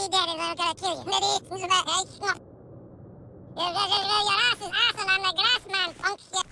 be dead and I'm gonna kill you. Maybe it's about hey, no. Your, ass is awesome. I'm the grass man, punk shit.